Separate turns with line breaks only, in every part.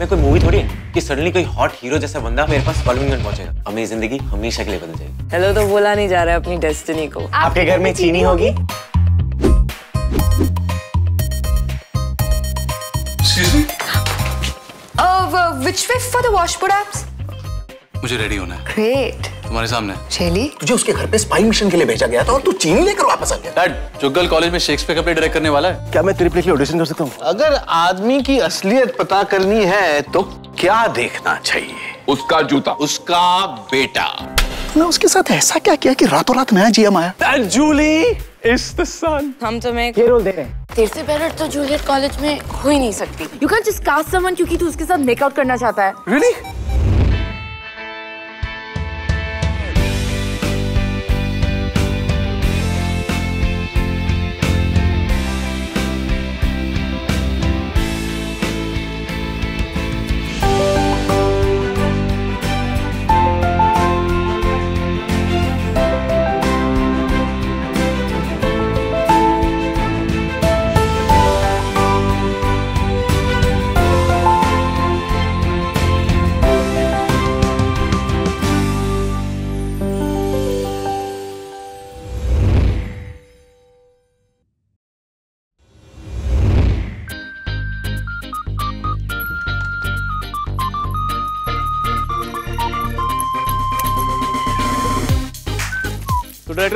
मैं कोई मूवी थोड़ी है कि सडनली कोई हॉट हीरो जैसा बंदा मेरे पास फॉलोइंग में पहुंचेगा? अब मेरी ज़िंदगी हमेशा के लिए बदल जाएगी।
हेलो तो बोला नहीं जा रहा है अपनी डेस्टिनी को।
आपके घर में चीनी होगी?
Uh, which way for the washboard apps?
मुझे रेडी होना है।
Great.
तुम्हारे सामने।
Shelly?
तुझे उसके घर पे स्पाई मिशन के लिए भेजा गया था और तू चीनी लेकर वापस आ गया।
डैड जुग्गल कॉलेज में शेक्सपियर का प्ले डायरेक्ट करने वाला है।
क्या मैं तेरे प्ले के लिए ऑडिशन कर सकता हूँ? अगर आदमी की असलियत पता करनी है तो क्या देखना चाहिए?
उसका जूता।
उसका बेटा।
तूने उसके साथ ऐसा क्या किया कि रातों रात नया जीएम आया?
Julie is the sun.
हम तुम्हें
ये रोल दे रहे हैं।
तेरे से बेटर तो जूलियट कॉलेज में हो ही नहीं सकती। You can just cast someone क्योंकि तू उसके साथ मेकआउट करना चाहता है।
रियली
तो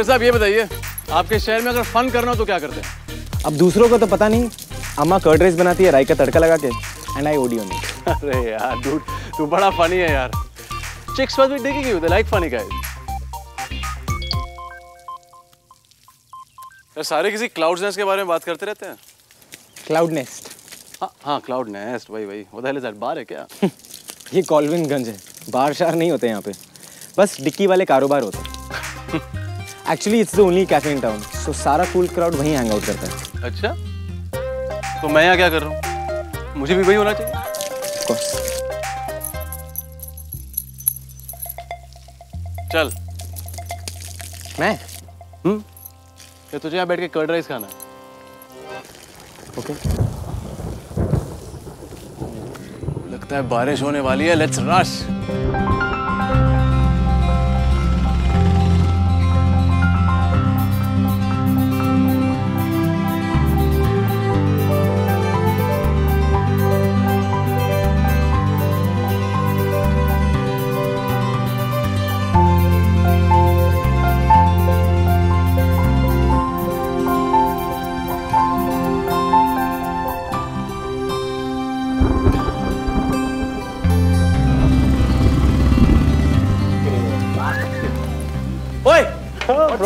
डायरेक्टर साहब ये बताइए आपके शहर में अगर फन करना हो तो क्या करते हैं?
अब दूसरों को तो पता नहीं अम्मा कर्ड राइस बनाती है राई का तड़का लगा के एंड आई ओडी ओनली
अरे यार डूड तू बड़ा फनी है यार। Chicks must be digging you they like funny guys यार सारे किसी क्लाउड नेस्ट के बारे में बात करते रहते हैं?
क्लाउड नेस्ट
हाँ हाँ क्लाउड नेस्ट वही वही। वो दहले दैट बार है क्या?
ये कॉलविन गंज है बार शार नहीं होते यहाँ पे। बस डिक्की वाले कारोबार होते हैं। Actually it's the only cafe in town so सारा कूल क्राउड वहीं हैंग आउट करता है।
अच्छा? तो मैं यहाँ क्या कर रहा हूँ? मुझे भी वही होना चाहिए। चल।
मैं?
ये तुझे यहाँ बैठ के कर्ड राइस खाना है।
ओके
लगता है बारिश होने वाली है। लेट्स रश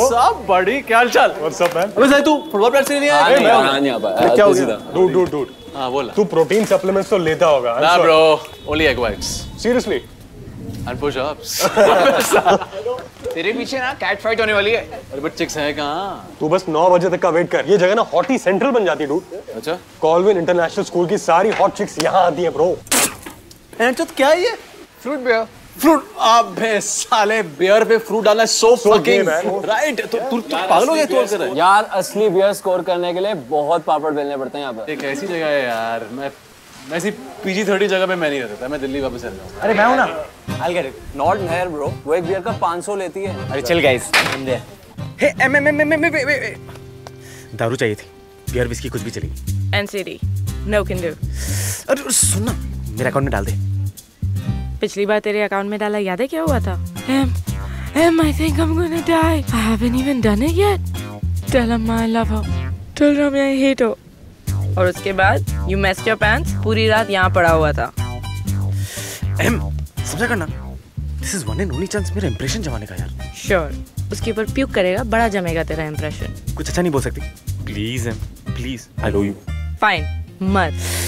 सब बड़ी क्या हाल चाल?
व्हाट्स अप मैन
अबे तू फुटबॉल प्रैक्टिस नहीं आया?
क्या हो गया? डूड डूड डूड
हाँ बोला।
तू प्रोटीन सप्लीमेंट्स तो लेता होगा
ना bro only egg whites
seriously
and push ups
तेरे पीछे ना कैट फाइट होने वाली है।
अरे बट चिक्स है कहाँ?
तू बस 9 बजे तक का वेट कर। ये जगह ना हॉटी सेंट्रल बन जाती है डूड
अच्छा।
कॉलविन इंटरनेशनल स्कूल की सारी हॉट चिक्स यहाँ आती है ब्रो
एंड तो क्या है ये?
फ्रूट बियर
फ्रूट अबे साले बियर पे फ्रूट डालना सो फकिंग राइट तू तू तू पागल हो गया तू कर
यार असली बियर स्कोर करने के लिए बहुत पापड़ बेलने पड़ते हैं यहाँ पे
एक ऐसी जगह है यार मैं मैं ऐसी पीजी थर्टी जगह पे मैं नहीं रहता मैं दिल्ली वापस आ जाऊँ
अरे मैं हूँ ना। I get it not here bro वो एक बियर का 500 लेती है। अरे चल गाइस हम दे हे एम एम एम एम दारू चाहिए थी। बियर विस्की कुछ भी चलेगी
एनसीडी नो कैन डू
अरे सुन ना मेरे अकाउंट में डाल दे।
पिछली बार तेरे अकाउंट में डाला याद है क्या हुआ था? Um M I think I'm gonna die I haven't even done it yet tell him I love her tell him I hate her और उसके बाद यू मेस्ड योर पैंट्स पूरी रात यहाँ पड़ा हुआ था।
एम समझा करना this is one and only chance मेरा इंप्रेशन जमाने का यार।
Sure sure. उसके ऊपर प्यूक करेगा बड़ा जमेगा तेरा इंप्रेशन
कुछ अच्छा नहीं बोल सकती। Please um please I love you
fine मत।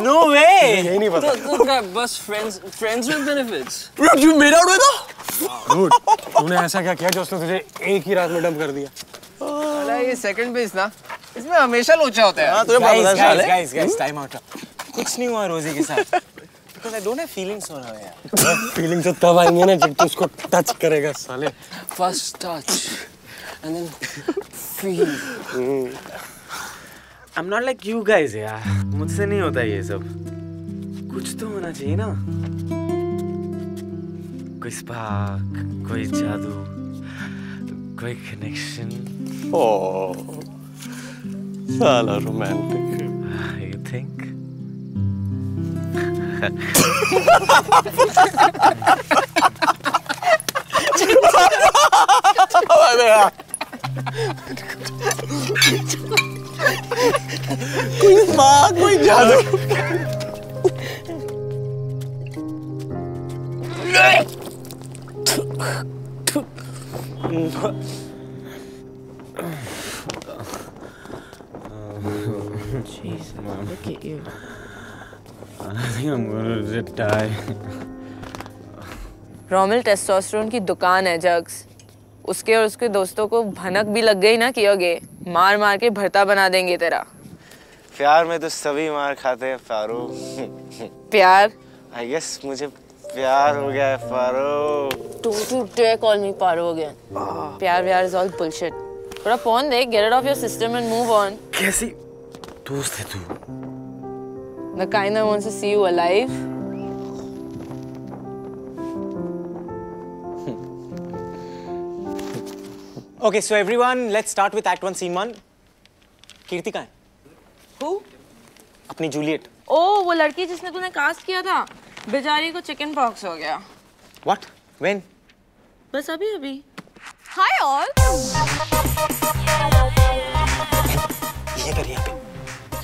नो वे
यही नहीं पता
बस friends friends with benefits
you made out with
Dude, तूने ऐसा क्या किया जो उसने तुझे एक ही रात में डंप कर दिया
अरे ये सेकंड बेस ना इसमें हमेशा लोचा होता है
तुझे
हाँ,
पता
हम्म?
है गाइस गाइस टाइम आउट कुछ नहीं हुआ रोजी के साथ because I don't have feelings for her यार
फीलिंग तो तब आएँगे ना जब तू उसको टच करेगा साले
first touch and then
feel I'm not like you guys यार मुझसे नहीं होता ये सब। कुछ तो होना चाहिए ना। कोई स्पार्क कोई जादू कोई कनेक्शन
ओह साला रोमांटिक
यू थिंक
कोई स्पार्क कोई जादू
Jeez, look at you.
I think I'm gonna die.
Romil testosterone की दुकान है जग्स उसके और उसके दोस्तों को भनक भी लग गई ना कि ओगे मार मार के भरता बना देंगे तेरा।
प्यार में तो सभी मार खाते हैं फारू
प्यार?
आई गेस मुझे प्यार हो गया है फारू
to today call me पार हो गया। प्यार प्यार इज़ ऑल बुलशिट थोड़ा phone they get off your system and move on
कैसी दोस्त है तू?
The kind I want to see you alive
Okay, so everyone, let's start with Act 1, Scene 1. Kirti कहाँ है?
Who?
अपनी जूलियट.
ओ वो लड़की जिसने तूने कास्ट किया था बेचारी को चिकन पॉक्स हो गया
What? When?
बस अभी अभी हाय ऑल
ये कर यहाँ पे.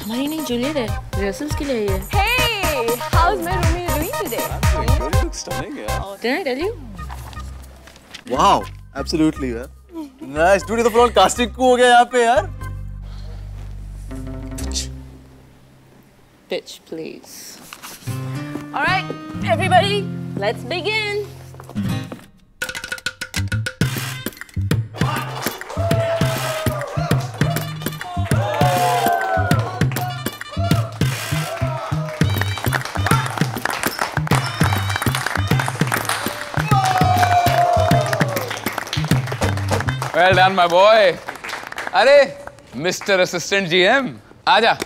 हमारी नहीं जूलियट है रिहर्सल्स के लिए है
Hey, how's my roomie doing today?
Didn't I tell you?
Wow, absolutely यार. Nice, स्टूडियो तो कास्टिंग को हो गया यहाँ पे यार.
Pitch, please. All right, everybody, let's begin.
Well done my boy अरे मिस्टर असिस्टेंट जीएम आजा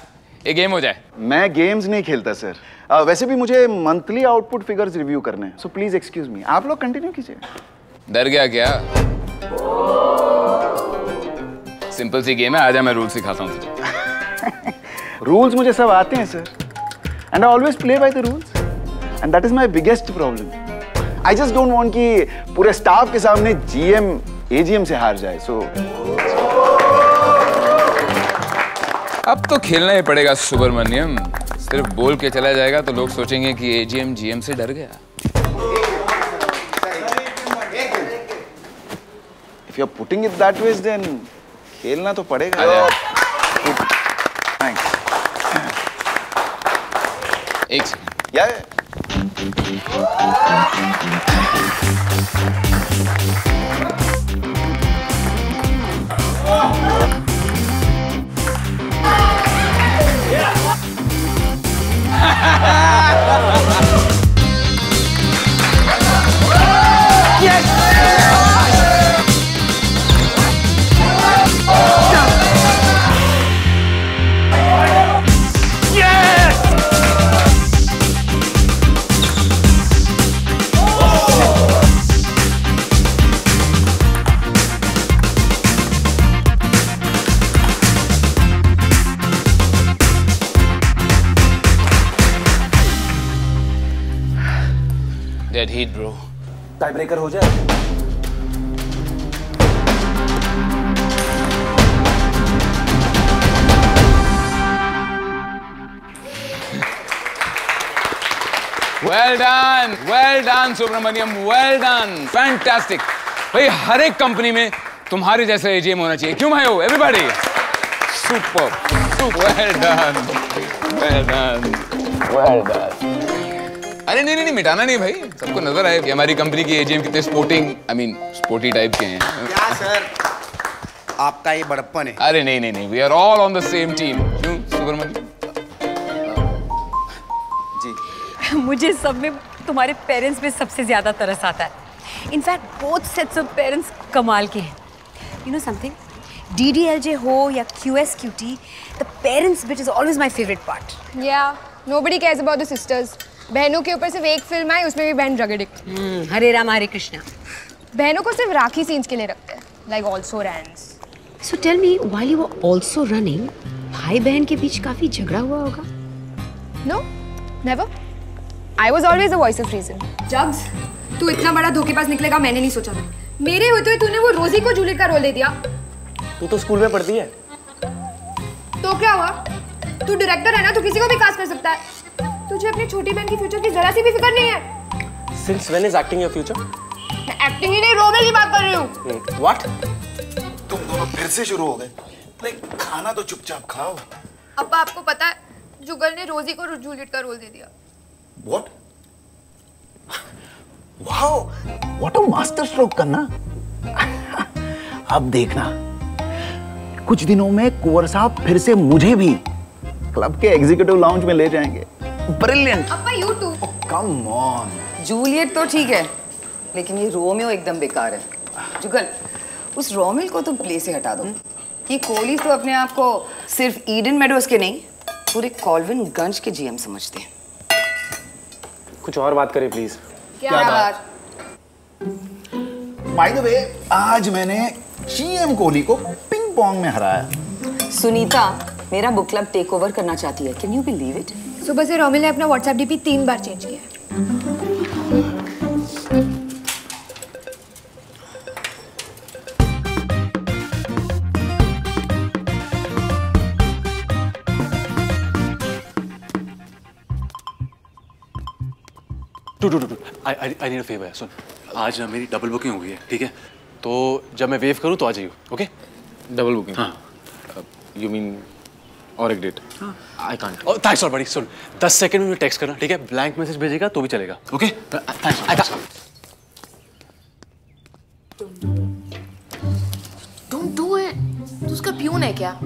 ये गेम हो जाए।
मैं गेम्स नहीं खेलता सर। uh, वैसे भी मुझे मंथली आउटपुट फिगर्स रिव्यू करने हैं सो प्लीज़ एक्सक्यूज मी आप लोग कंटिन्यू कीजिए।
डर गया क्या? सिंपल सी गेम है आजा मैं रूल सिखाता हूँ तुझे।
रूल्स मुझे सब आते हैं sir. And I always play by the rules and that is my biggest problem I just don't want कि पूरे स्टाफ के सामने जीएम एजीएम से हार जाए सो
अब तो खेलना ही पड़ेगा सुब्रमण्यम। सिर्फ़ बोल के चला जाएगा तो लोग सोचेंगे कि एजीएम जीएम से डर गया।
If you are putting it that way then खेलना तो पड़ेगा। थैंक्स
एक सेकंड
या
टाई ब्रेकर हो जाए।
Well done well done Subramaniam well done fantastic भाई, हर एक कंपनी में तुम्हारे जैसा एजीएम होना चाहिए। क्यों भाई हो? Everybody super well done well done well done अरे नहीं नहीं नहीं मिटाना नहीं भाई। सबको नज़र आए कि हमारी कंपनी की एजीएम कितने sporting I mean sporty type के हैं।
क्या सर आपका ये बड़प्पन है।
अरे नहीं नहीं नहीं we are all on the same team क्यों सुब्रमण्यम
मुझे सब में तुम्हारे पेरेंट्स में सबसे ज़्यादा तरस आता है। In fact both sets of parents कमाल के हैं। You know something D D L J हो या Q S Q T the parents bit is always my favourite part
Yeah, nobody cares about the sisters. बहनों के ऊपर सिर्फ़ एक फ़िल्म आई उसमें भी बहन ड्रग एडिक्ट
हरे राम हरे कृष्णा।
बहनों को सिर्फ़ राखी सीन्स के लिए रखते हैं like also rans
so tell me while you were also running भाई बहन के बीच काफ़ी झगड़ा हुआ होगा?
No never I was always the voice of reason Jugs तू इतना बड़ा धोखेबाज निकलेगा मैंने नहीं सोचा था। मेरे होते हुए तूने वो रोजी को जूलियट का रोल दे दिया।
तू तो स्कूल में पढ़ती है।
तो क्या हुआ? तू डायरेक्टर है ना तू किसी को भी कास्ट कर सकता है। तुझे अपनी छोटी बहन की फ्यूचर की जरा सी भी फ़िक्र नहीं है?
Since when is acting your future
मैं एक्टिंग ही नहीं रोबल की बात कर रही हूँ।
व्हाट
तुम दोनों फिर से शुरू हो गए। लाइक खाना तो चुपचाप खाओ।
अब्बा आपको पता है जुगल ने रोजी को जूलियट का रोल दे दिया।
What wow what a master stroke करना अब देखना कुछ दिनों में कुंवर साहब फिर से मुझे भी क्लब के एग्जीक्यूटिव लाउंज में ले जाएँगे। ब्रिलियंट
अब्बा you too
come on
Juliet तो ठीक है लेकिन ये रोमियो एकदम बेकार है। जुगल उस रोमिल को तुम प्ले से हटा दो। ये कोहली तो अपने आप को सिर्फ़ ईडन मेडोज के नहीं पूरे कॉल्विन गंज के जीएम समझते हैं।
कुछ और बात करें प्लीज़
क्या बात?
बाय द वे आज मैंने जीएम कोहली को पिंग पोंग में हराया।
सुनीता मेरा बुक क्लब टेक ओवर करना चाहती है। कैन यू बिलीव इट
सुबह से रोमिल ने अपना व्हाट्सएप डीपी तीन बार चेंज किया है।
To to to to I I I need a favour सुन। आज ना मेरी डबल बुकिंग हो गई है ठीक है? तो जब मैं वेव करूँ तो आ जाइयो ओके
डबल बुकिंग
हाँ।
यू मीन और एक डेट
आई कांट और थैंक्स और बड़ी सुन 10 सेकंड में टेक्स्ट करना ठीक है? ब्लैंक मैसेज भेजेगा तो भी चलेगा। Okay thanks I
don't do it तू उसका प्यून है क्या?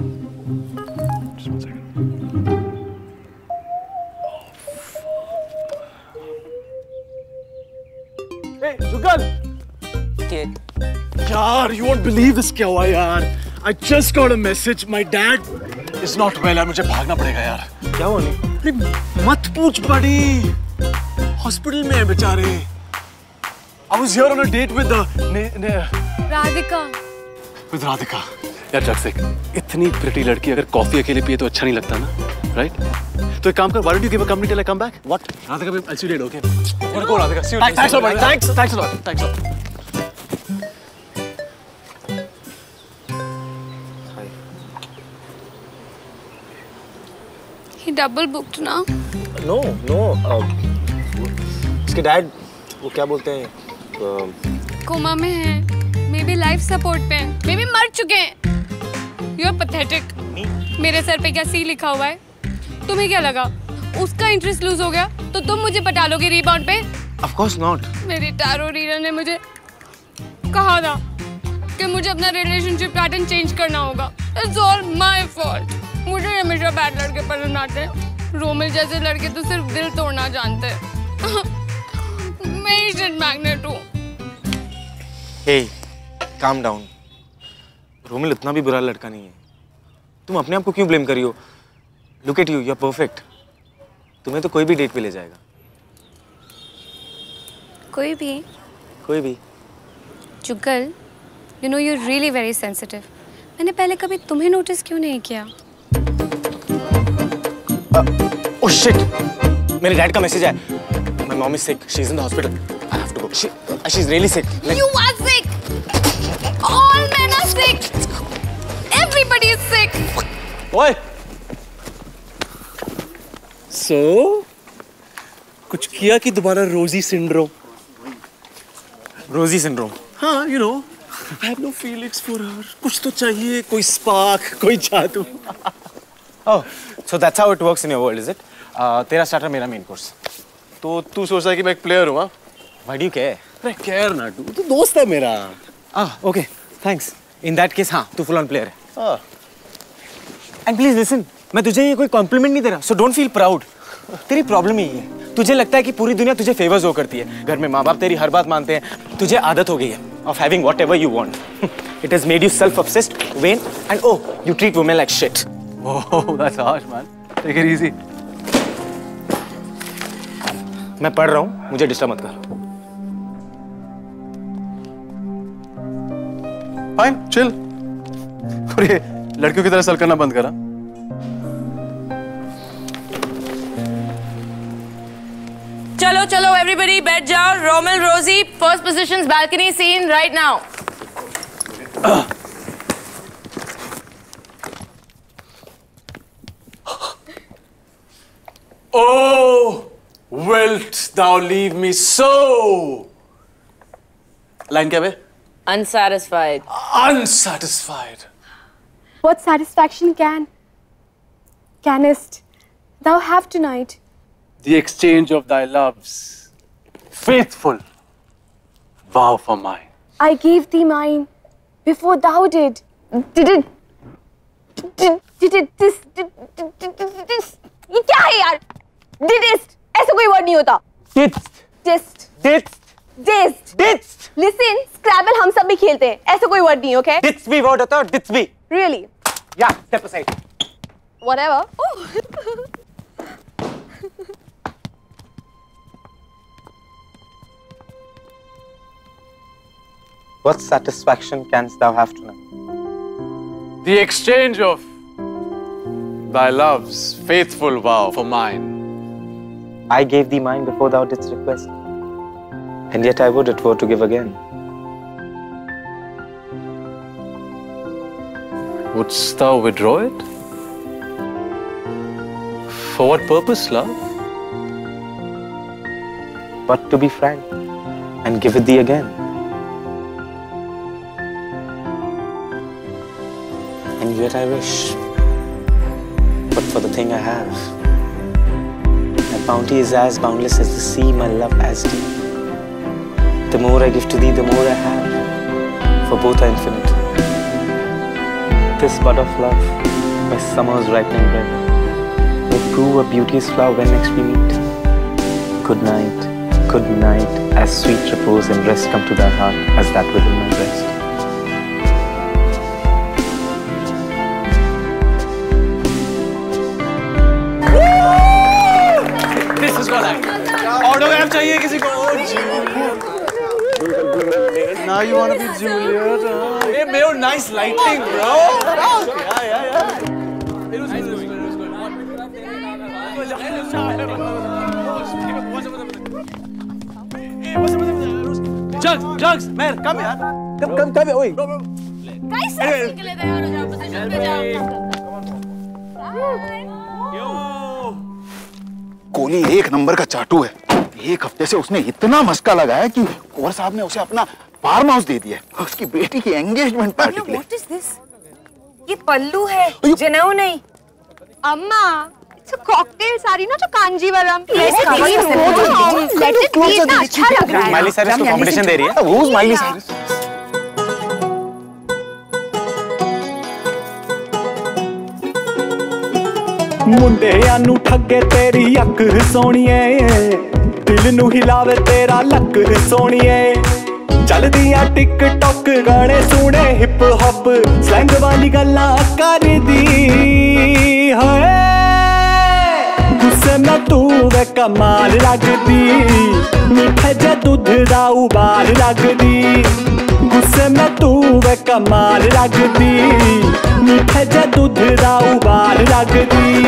Hey, जुगल यार यू वोंट बिलीव दिस क्या हुआ यार? I just got a message my dad is not well यार मुझे भागना पड़ेगा यार।
क्या हुआ नहीं
अरे मत पूछ बड़ी हॉस्पिटल में है बेचारे। I was here on a date with
Radhika.
With Radhika. यार जग से इतनी प्रिटी लड़की अगर कॉफ़ी अकेले पिए तो अच्छा नहीं लगता ना राइट तो एक काम कर why don't you give a company till I come back what Radhika I see you later okay go Radhika see you thanks lot thanks thanks a lot
thanks double booked ना।
No no इसके dad वो क्या बोलते हैं uh,
coma में है। May be life support पे हैं। मे बी मर चुके हैं। यू आर पैथेटिक मेरे सर पे क्या सी लिखा हुआ है? तुम्हें क्या लगा? उसका इंटरेस्ट लूज हो गया तो तुम मुझे पटा लोगे रीबाउंड पे?
ऑफ़ कोर्स नॉट
मेरी टैरो रीडर ने मुझे कहा था कि मुझे अपना रिलेशनशिप पैटर्न चेंज करना होगा। इट्स ऑल माय फॉल्ट मुझे हमेशा बैड लड़के पसंद आते हैं। रोमिल जैसे लड़के तो सिर्फ़ दिल तोड़ना जानते हैं। मैं ही शिट मैग्नेट हूँ।
हे काम डाउन रोमिल इतना भी बुरा लड़का नहीं है। तुम अपने आप को क्यों ब्लेम करी हो? Look at you you are perfect तुम्हें तो कोई भी डेट पे ले जाएगा।
कोई भी।
कोई भी।
Jugal you know you really very sensitive मैंने पहले कभी तुम्हें नोटिस क्यों नहीं किया?
ओह शिट मेरे डैड का मैसेज है। My mom is sick she is in the hospital I have to go she she is really sick
You are sick. All men are sick. Everybody is sick.
ओए सो कुछ किया कि दोबारा रोजी सिंड्रोम
रोजी सिंड्रोम
हाँ you know I have no feelings for her कुछ तो चाहिए कोई स्पार्क कोई जादू।
ओह so that's how it works in your world is it तेरा स्टार्टर मेरा मेन कोर्स
तो तू सोचता है कि मैं एक प्लेयर हूँ हाँ
व्हाई डू केयर
मैं केयर ना डू तू दोस्त है मेरा
Ah, okay. Thanks. In that case, हाँ, तू full on player है.
हाँ.
And please listen, मैं तुझे ये कोई compliment नहीं दे रहा, so don't feel proud. तेरी प्रॉब्लम यही है तुझे लगता है कि पूरी दुनिया तुझे फेवर्स हो करती है घर में माँ बाप तेरी हर बात मानते हैं तुझे आदत हो गई है of having whatever you want it has made you self obsessed when and oh you treat women like shit
Oh, that's harsh, man. Take it easy.
मैं पढ़ रहा हूँ मुझे डिस्टर्ब मत कर।
फाइन चिल और ये लड़कियों की तरह सल करना बंद करा।
चलो चलो एवरीबॉडी बैठ जाओ। रोमल Rosie first positions balcony scene right now
Oh, wilt thou leave me so? Line क्या बे?
unsatisfied
Unsatisfied.
What satisfaction can canst thou have tonight?
The exchange of thy loves, faithful vow for mine.
I gave thee mine before thou did. Did it? Did, did it? This? Did, did, did, did this? ये क्या है यार? Didst? ऐसा कोई word नहीं होता.
Didst.
Dist.
Didst.
Dist.
Didst.
Listen, Scrabble हम सब भी खेलते हैं. ऐसा कोई वर्ड नहीं, okay?
Didst be word होता है और didst be.
Really?
Yeah, step aside.
Whatever. Oh.
What satisfaction canst thou have tonight?
The exchange of thy loves, faithful vow for mine.
I gave thee mine before thou didst request. And yet I would it were to give again.
Wouldst thou withdraw it? For what purpose, love?
But to be frank, and give it thee again. And yet I wish, but for the thing I have. My bounty is as boundless as the sea, my love as deep. The more I give to thee, the more I have, for both are infinite. This bud of love, by summer's ripening breath, will prove a beauteous flower when next we meet. Good night, good night, as sweet repose and rest come to thy heart as that within my
Now you wanna be Juliet? huh? Hey, Mayo, nice lighting, bro. Yeah, yeah, yeah. It was good. It was good. Jugs, Jugs, man, come here. Come, come, come here. Oi.
Guys selfie के लिए तैयार हो जाओ position पे जाओ
कोहली एक number का चाटू है एक हफ़्ते से उसने इतना मस्का लगाया कि कुंवर साहब ने उसे अपना फार्म हाउस दे दिया है। उसकी बेटी की एंगेजमेंट पार्टी के लिए
What is this? ये पल्लू है जनेऊ नहीं
अम्मा it's a cocktail साड़ी ना जो Kanjeevaram
Yes, please,
let it be इतना अच्छा लग रहा है
माइली साइरस को कंपटीशन दे रही है
Who's Miley Cyrus?
ਮੁੰਡਿਆਂ ਨੂੰ ਠੱਗੇ ਤੇਰੀ ਅੱਖ ਸੋਣੀਏ ਦਿਲ ਨੂੰ ਹਿਲਾਵੇ ਤੇਰਾ ਲੱਕ ਸੋਣੀਏ ਚੱਲਦੀਆਂ ਟਿਕ ਟੌਕ ਗਾਣੇ ਸੁਣੇ ਹਿਪ ਹੌਪ ਸਲੈਂਗ ਵਾਲੀ ਗੱਲਾਂ ਕਰਦੀ ਹੋਏ, ਗੁੱਸੇ ਮੈਂ ਤੂੰ ਵੇ ਕਮਾਲ ਲੱਗਦੀ। ਮਿੱਠੇ ਜੇ ਦੁੱਧ ਦਾ ਉਬਾਲ ਲੱਗਦੀ। ਗੁੱਸੇ ਮੈਂ ਤੂੰ ਵੇ ਕਮਾਲ ਲੱਗਦੀ। ਮਿੱਠੇ ਜੇ ਦੁੱਧ ਦਾ ਉਬਾਲ ਲੱਗਦੀ।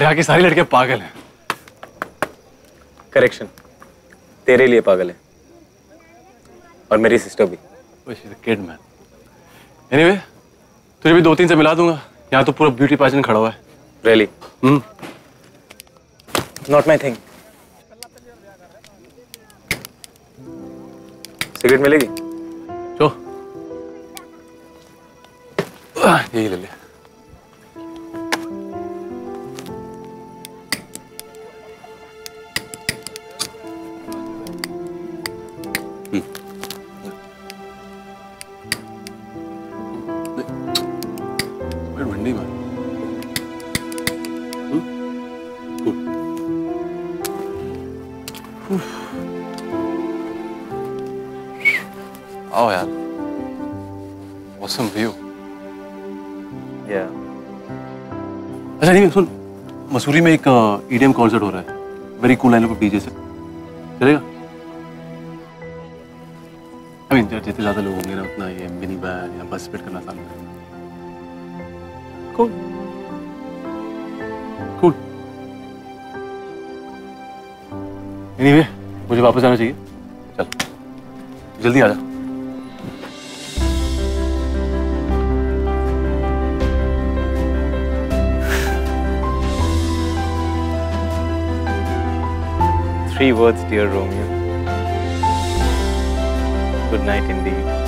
यार यहाँ की सारी लड़कियाँ पागल हैं।
करेक्शन तेरे लिए पागल है। और मेरी सिस्टर भी।
किड मैन एनीवे तुझे भी दो तीन से मिला दूँगा। यहाँ तो पूरा ब्यूटी पार्सन खड़ा हुआ है। Hmm
not my thing cigarette मिलेगी?
चो। यही ले ले। मसूरी में एक ईडीएम कॉन्सर्ट हो रहा है। Very cool line of DJ से। चलेगा? आई मीन जितने ज़्यादा लोग होंगे ना, उतना ये मिनी वैन या बस स्प्लिट करना आसान होगा कूल कूल एनीवे मुझे वापस जाना चाहिए। चल। जल्दी आ जा।
Three words, dear Romeo. Good night indeed.